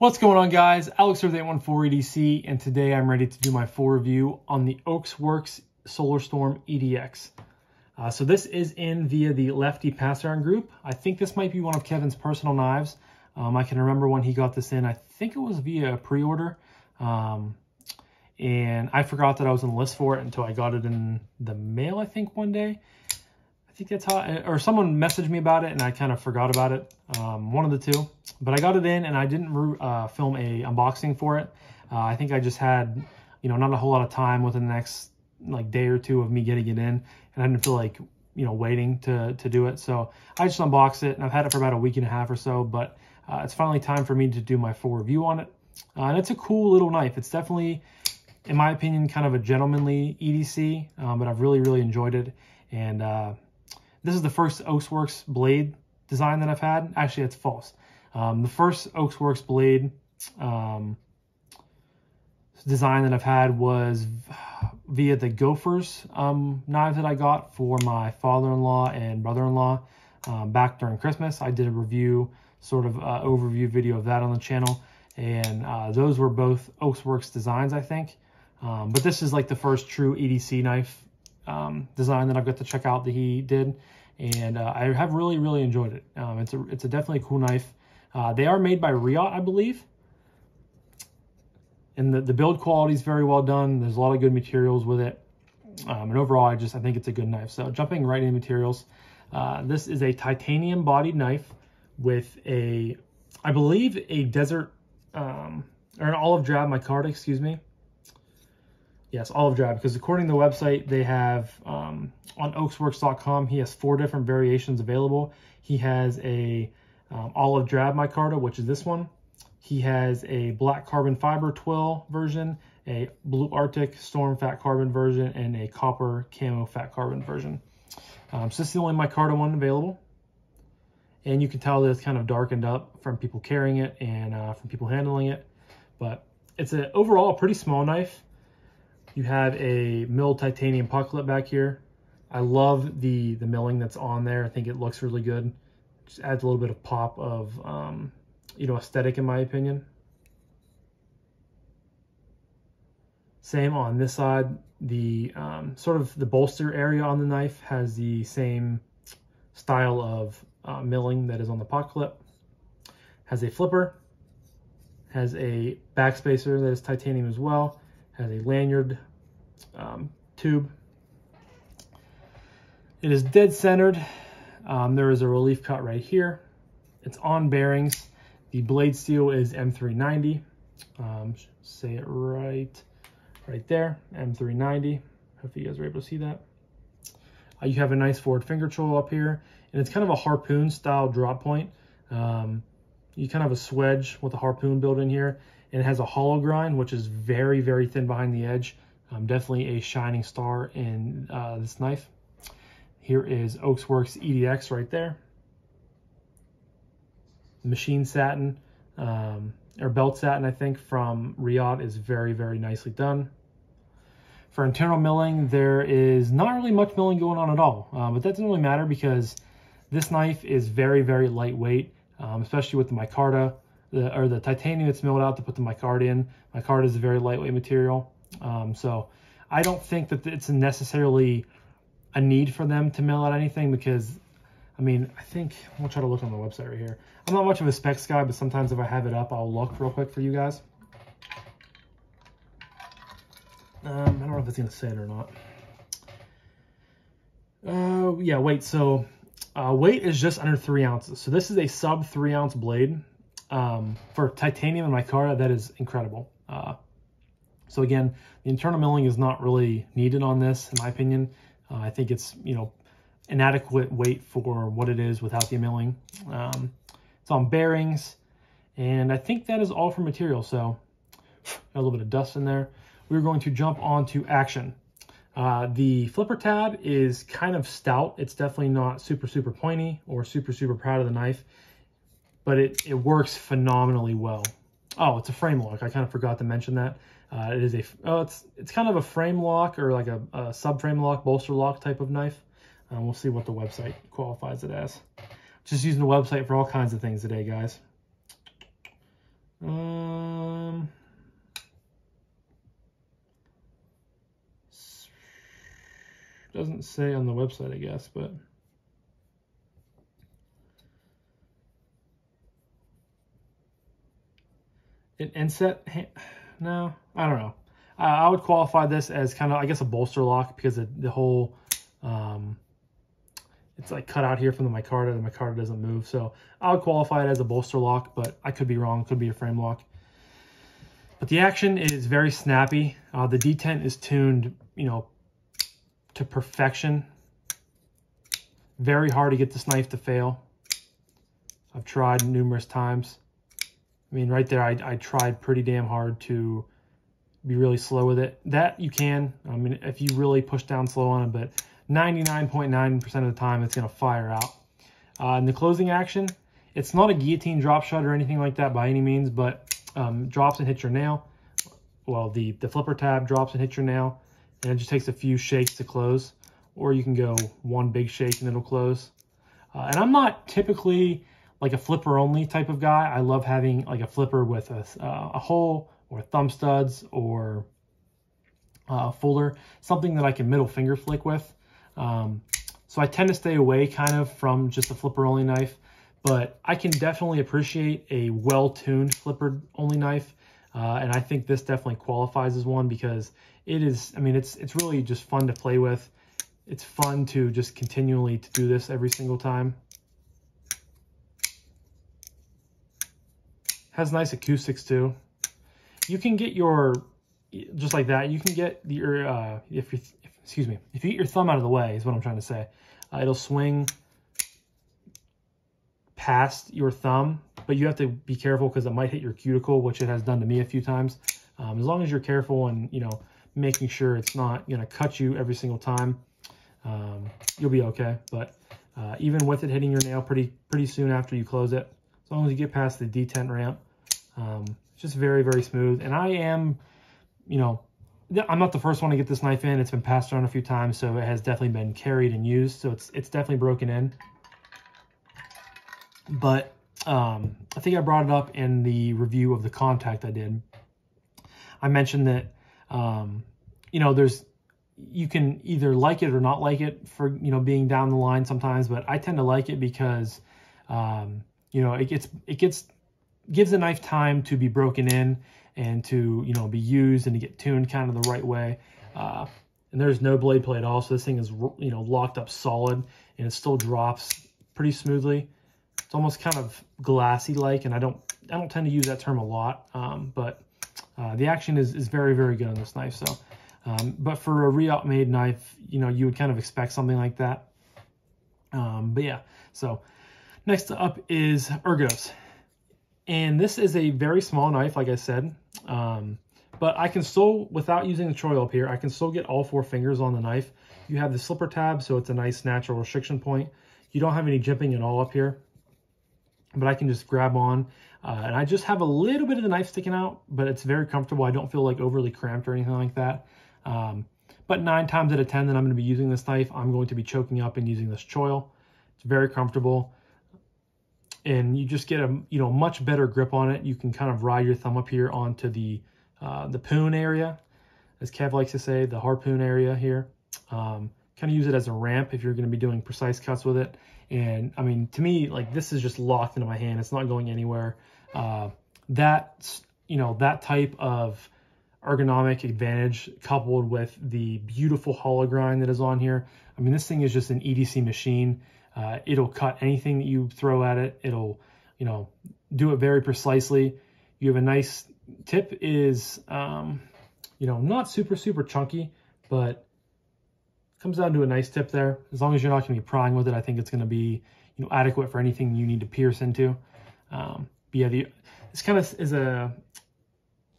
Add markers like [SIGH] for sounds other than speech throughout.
What's going on guys? Alex with 814 EDC and today I'm ready to do my full review on the Ochs Worx Solarstorm EDX. Uh, so this is in via the Lefty passaround group. I think this might be one of Kevin's personal knives. Um, I can remember when he got this in. I think it was via pre-order. Um, and I forgot that I was on the list for it until I got it in the mail, I think, one day. Think that's how, or someone messaged me about it and I kind of forgot about it. Um, one of the two. But I got it in and I didn't uh, film a unboxing for it. Uh, I think I just had, you know, not a whole lot of time within the next like day or two of me getting it in. And I didn't feel like, you know, waiting to, to do it. So I just unboxed it and I've had it for about a week and a half or so. But uh, it's finally time for me to do my full review on it. Uh, and it's a cool little knife. It's definitely, in my opinion, kind of a gentlemanly EDC. Um, but I've really, really enjoyed it. And uh, this is the first Ochs Worx blade design that I've had. Actually, it's false. Um, the first Ochs Worx blade um, design that I've had was [SIGHS] via the Gophers um, knives that I got for my father-in-law and brother-in-law um, back during Christmas. I did a review, sort of uh, overview video of that on the channel. And uh, those were both Ochs Worx designs, I think. Um, but this is like the first true EDC knife um, design that I've got to check out that he did. And uh, I have really, really enjoyed it. Um, it's, a, it's a definitely cool knife. Uh, they are made by Reate, I believe. And the, the build quality is very well done. There's a lot of good materials with it. Um, and overall, I just I think it's a good knife. So jumping right into materials, uh, this is a titanium bodied knife with a, I believe, a desert, um, or an olive drab micarta, excuse me. Yes, olive drab, because according to the website, they have, um, on ochsworx.com, he has four different variations available. He has a um, olive drab micarta, which is this one. He has a black carbon fiber twill version, a blue arctic storm fat carbon version, and a copper camo fat carbon version. Um, so this is the only micarta one available. And you can tell that it's kind of darkened up from people carrying it and uh, from people handling it. But it's a overall a pretty small knife. You have a milled titanium puck clip back here. I love the, the milling that's on there. I think it looks really good. Just adds a little bit of pop of, um, you know, aesthetic in my opinion. Same on this side. The um, sort of the bolster area on the knife has the same style of uh, milling that is on the puck clip. Has a flipper. Has a backspacer that is titanium as well. Has a lanyard um, tube. It is dead centered. Um, there is a relief cut right here. It's on bearings. The blade steel is M390. Um, say it right, right there, M390. Hope you guys are able to see that. Uh, you have a nice forward finger choil up here, and it's kind of a harpoon style drop point. Um, you kind of have a swedge with a harpoon built in here, and it has a hollow grind, which is very, very thin behind the edge. Um, definitely a shining star in uh, this knife. Here is Ochs Worx EDX right there. Machine satin, um, or belt satin, I think, from Reate is very, very nicely done. For internal milling, there is not really much milling going on at all, uh, but that doesn't really matter because this knife is very, very lightweight, um, especially with the micarta, the, or the titanium that's milled out to put the micarta in. Micarta is a very lightweight material, um, so I don't think that it's necessarily a need for them to mail out anything because, I mean, I think, I'll try to look on the website right here. I'm not much of a specs guy, but sometimes if I have it up, I'll look real quick for you guys. Um, I don't know if it's going to say it or not. Uh, yeah, wait, So uh, weight is just under three ounces. So this is a sub three ounce blade. Um, for titanium and micarta, that is incredible. Uh, so again, the internal milling is not really needed on this, in my opinion. Uh, I think it's, you know, inadequate weight for what it is without the milling. Um, it's on bearings, and I think that is all for material. So a little bit of dust in there. We're going to jump on to action. Uh, the flipper tab is kind of stout. It's definitely not super, super pointy or super, super proud of the knife, but it, it works phenomenally well. Oh, it's a frame lock. I kind of forgot to mention that. Uh, it is a, oh, it's it's kind of a frame lock or like a, a subframe lock, bolster lock type of knife. Um, we'll see what the website qualifies it as. Just using the website for all kinds of things today, guys. Um, doesn't say on the website, I guess, but an inset. No, I don't know. I would qualify this as kind of, I guess, a bolster lock because of the whole, um, it's like cut out here from the micarta. The micarta doesn't move. So I would qualify it as a bolster lock, but I could be wrong. Could be a frame lock. But the action is very snappy. Uh, the detent is tuned, you know, to perfection. Very hard to get this knife to fail. I've tried numerous times. I mean, right there, I, I tried pretty damn hard to be really slow with it. That you can. I mean, if you really push down slow on it, but 99.9% of the time, it's going to fire out. Uh, in the closing action, it's not a guillotine drop shot or anything like that by any means, but um, drops and hits your nail. Well, the, the flipper tab drops and hits your nail, and it just takes a few shakes to close. Or you can go one big shake and it'll close. Uh, and I'm not typically like a flipper only type of guy. I love having like a flipper with a, uh, a hole or thumb studs or uh, a fuller, something that I can middle finger flick with. Um, so I tend to stay away kind of from just a flipper only knife, but I can definitely appreciate a well-tuned flipper only knife. Uh, and I think this definitely qualifies as one because it is, I mean, it's, it's really just fun to play with. It's fun to just continually to do this every single time. Has nice acoustics too. You can get your, just like that, you can get your, uh, if you, excuse me, if you get your thumb out of the way is what I'm trying to say, uh, it'll swing past your thumb, but you have to be careful because it might hit your cuticle, which it has done to me a few times. Um, as long as you're careful and, you know, making sure it's not going to cut you every single time, um, you'll be okay. But uh, even with it hitting your nail pretty pretty soon after you close it, as long as you get past the detent ramp, um, just very, very smooth. And I am, you know, I'm not the first one to get this knife in. It's been passed around a few times, so it has definitely been carried and used. So it's it's definitely broken in. But um, I think I brought it up in the review of the contact I did. I mentioned that, um, you know, there's you can either like it or not like it for you know being down the line sometimes, but I tend to like it because, um, you know, it gets it gets gives the knife time to be broken in and to, you know, be used and to get tuned kind of the right way. Uh, and there's no blade play at all, so this thing is, you know, locked up solid and it still drops pretty smoothly. It's almost kind of glassy-like, and I don't, I don't tend to use that term a lot, um, but uh, the action is, is very, very good on this knife. So, um, but for a re made knife, you know, you would kind of expect something like that. Um, but yeah, so next up is Ergos. And this is a very small knife, like I said. Um, but I can still, without using the choil up here, I can still get all four fingers on the knife. You have the flipper tab, so it's a nice natural restriction point. You don't have any jimping at all up here, but I can just grab on. Uh, and I just have a little bit of the knife sticking out, but it's very comfortable. I don't feel like overly cramped or anything like that. Um, but nine times out of 10 that I'm going to be using this knife, I'm going to be choking up and using this choil. It's very comfortable and you just get a you know much better grip on it. You can kind of ride your thumb up here onto the uh, the poon area, as Kev likes to say, the harpoon area here. Um, kind of use it as a ramp if you're going to be doing precise cuts with it. And I mean, to me, like this is just locked into my hand. It's not going anywhere. Uh, that you know that type of ergonomic advantage coupled with the beautiful hollow grind that is on here. I mean, this thing is just an EDC machine. Uh, it'll cut anything that you throw at it. It'll, you know, do it very precisely. You have a nice tip is, um, you know, not super, super chunky, but comes down to a nice tip there. As long as you're not going to be prying with it, I think it's going to be, you know, adequate for anything you need to pierce into. Um, but yeah, the, this kind of is a,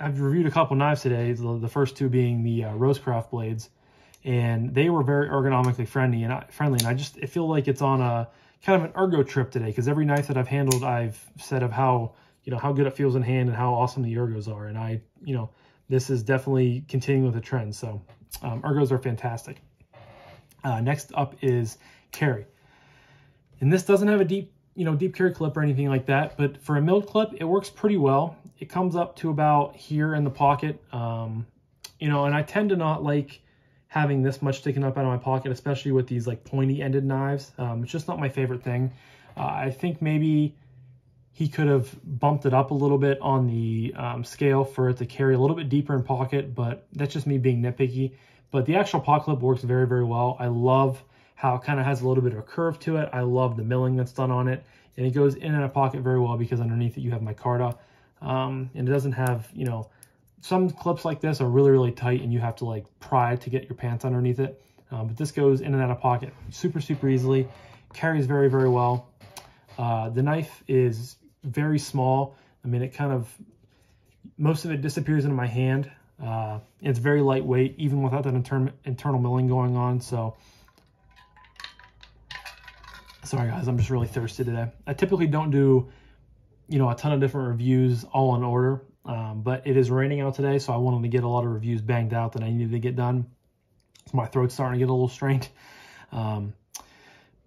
I've reviewed a couple knives today, the, the first two being the uh, Rosecraft blades and they were very ergonomically friendly and I, friendly. And I just I feel like it's on a kind of an ergo trip today because every knife that I've handled, I've said of how you know how good it feels in hand and how awesome the ergos are. And I you know this is definitely continuing with the trend. So um, ergos are fantastic. Uh, next up is carry, and this doesn't have a deep you know, deep carry clip or anything like that, but for a milled clip, it works pretty well. It comes up to about here in the pocket, um, you know, and I tend to not like having this much sticking up out of my pocket, especially with these like pointy ended knives. Um, it's just not my favorite thing. Uh, I think maybe he could have bumped it up a little bit on the um, scale for it to carry a little bit deeper in pocket, but that's just me being nitpicky. But the actual pocket clip works very, very well. I love how it kind of has a little bit of a curve to it. I love the milling that's done on it. And it goes in and out of pocket very well because underneath it you have micarta. Um, and it doesn't have, you know, some clips like this are really, really tight and you have to like pry to get your pants underneath it. Um, but this goes in and out of pocket super, super easily. Carries very, very well. Uh, the knife is very small. I mean, it kind of, most of it disappears into my hand. Uh, it's very lightweight, even without that inter internal milling going on. So, sorry guys, I'm just really thirsty today. I typically don't do, you know, a ton of different reviews all in order. Um, but it is raining out today, so I wanted to get a lot of reviews banged out that I needed to get done. So my throat's starting to get a little strained. Um,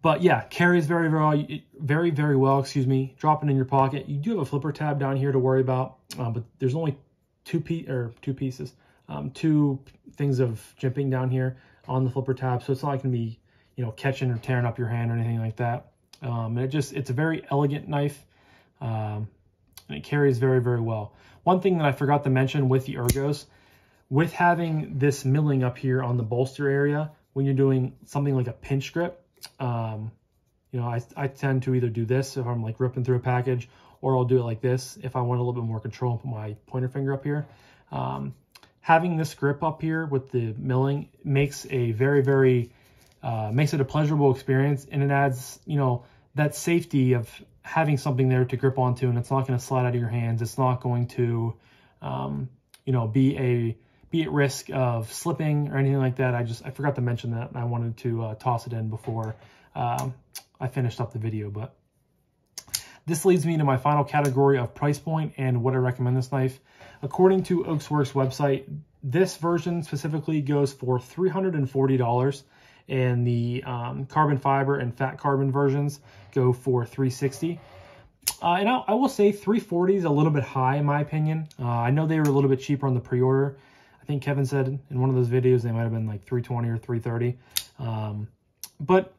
but yeah, carries very, very, very, very well, excuse me, dropping in your pocket. You do have a flipper tab down here to worry about, uh, but there's only two pe or two pieces, um, two things of jimping down here on the flipper tab. So it's not going to be, you know, catching or tearing up your hand or anything like that. Um, and it just, it's a very elegant knife. Um, and it carries very, very well. One thing that I forgot to mention with the ergos, with having this milling up here on the bolster area, when you're doing something like a pinch grip, um, you know, I, I tend to either do this if I'm like ripping through a package, or I'll do it like this if I want a little bit more control and put my pointer finger up here. Um, having this grip up here with the milling makes a very, very, uh, makes it a pleasurable experience and it adds, you know, that safety of having something there to grip onto and it's not going to slide out of your hands. It's not going to, um, you know, be a be at risk of slipping or anything like that. I just I forgot to mention that. I wanted to uh, toss it in before um, I finished up the video. But this leads me to my final category of price point and what I recommend this knife. According to Ochs Worx website, this version specifically goes for $340 and the um, carbon fiber and fat carbon versions go for 360 uh, and I, I, will say 340 is a little bit high in my opinion. Uh, I know they were a little bit cheaper on the pre-order. I think Kevin said in one of those videos they might have been like 320 or 330. Um, but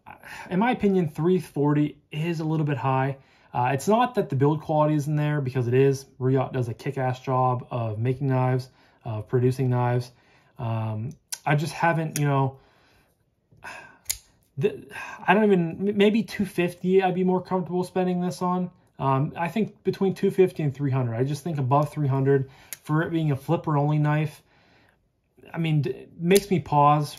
in my opinion, 340 is a little bit high. Uh, it's not that the build quality isn't there because it is. Reate does a kick-ass job of making knives, of producing knives. Um, I just haven't, you know, the, I don't even, maybe 250 I'd be more comfortable spending this on. Um, I think between 250 and 300. I just think above 300 for it being a flipper only knife. I mean, makes me pause.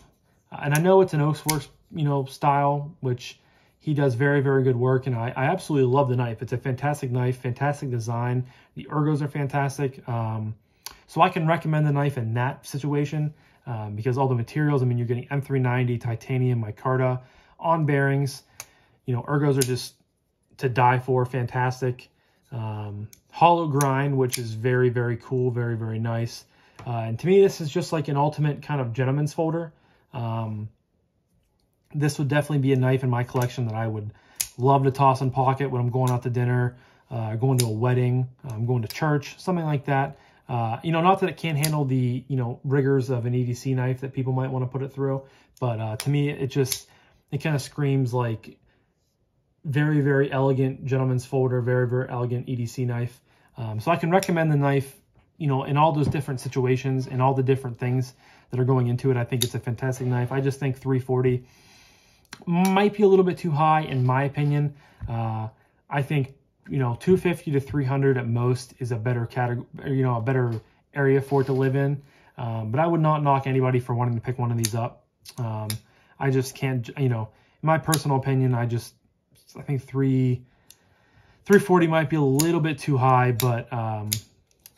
And I know it's an Ochs Worx, you know, style, which he does very, very good work. And I, I absolutely love the knife. It's a fantastic knife, fantastic design. The ergos are fantastic. Um, so I can recommend the knife in that situation um, because all the materials, I mean, you're getting M390, titanium, micarta, on bearings. You know, ergos are just to die for, fantastic. Um, hollow grind, which is very, very cool, very, very nice. Uh, and to me, this is just like an ultimate kind of gentleman's folder. Um, this would definitely be a knife in my collection that I would love to toss in pocket when I'm going out to dinner, uh, going to a wedding, I'm going to church, something like that. Uh, you know, not that it can't handle the, you know, rigors of an EDC knife that people might want to put it through, but uh, to me, it just, it kind of screams like very, very elegant gentleman's folder, very, very elegant EDC knife. Um, so I can recommend the knife, you know, in all those different situations and all the different things that are going into it. I think it's a fantastic knife. I just think 340 might be a little bit too high in my opinion. Uh, I think you know, 250 to 300 at most is a better category, you know, a better area for it to live in. Um, but I would not knock anybody for wanting to pick one of these up. Um, I just can't, you know, in my personal opinion, I just, I think three, 340 might be a little bit too high, but, um,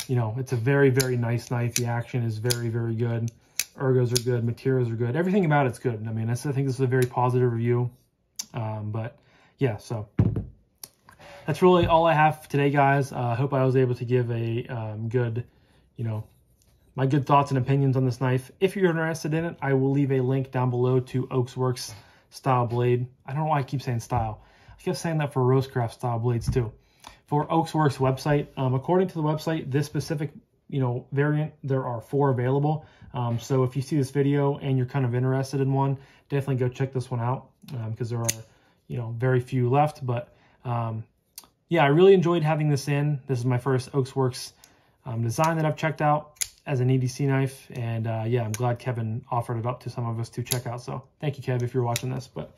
you know, it's a very, very nice knife. The action is very, very good. Ergos are good. Materials are good. Everything about it's good. I mean, I think this is a very positive review. Um, but yeah, so that's really all I have today, guys. I uh, hope I was able to give a um, good, you know, my good thoughts and opinions on this knife. If you're interested in it, I will leave a link down below to Ochs Worx style blade. I don't know why I keep saying style. I kept saying that for Rosecraft style blades too. For Ochs Worx website, um, according to the website, this specific you know variant there are four available. Um, so if you see this video and you're kind of interested in one, definitely go check this one out because um, there are you know very few left. But um, yeah, I really enjoyed having this in. This is my first Ochs Worx um, design that I've checked out as an EDC knife. And uh, yeah, I'm glad Kevin offered it up to some of us to check out. So thank you, Kev, if you're watching this. But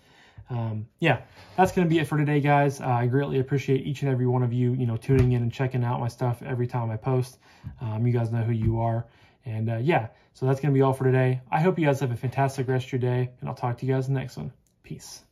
um, yeah, that's going to be it for today, guys. Uh, I greatly appreciate each and every one of you, you know, tuning in and checking out my stuff every time I post. Um, you guys know who you are. And uh, yeah, so that's going to be all for today. I hope you guys have a fantastic rest of your day, and I'll talk to you guys in the next one. Peace.